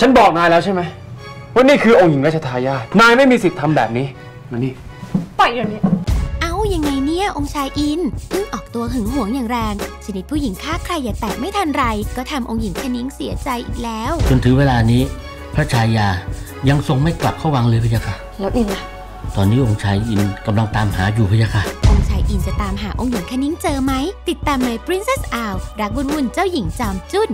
ฉันบอกนายแล้วใช่ไหมว่านี่คือองค์หญิงราชทายาทนายไม่มีสิทธิ์ทำแบบนี้มานี่ปล่อยเดี๋ยวนี้เอ้ายังไงเนี่ยองค์ชายอินเพิ่งออกตัวหึงหวงอย่างแรง ชนิดผู้หญิงฆ่าใครอย่าแตะไม่ทันไร ก็ทำองค์หญิงคนิ้งเสียใจอีกแล้ว จนถึงเวลานี้ พระชายายังทรงไม่กลับเข้าวังเลยพะยะค่ะ แล้วอินล่ะ ตอนนี้องค์ชายอินกำลังตามหาอยู่พะยะค่ะ องค์ชายอินจะตามหาองค์หญิงคนิ้งเจอไหม ติดตามใน Princess Owl รักวุ่นวุ่นเจ้าหญิงจอมจุ้น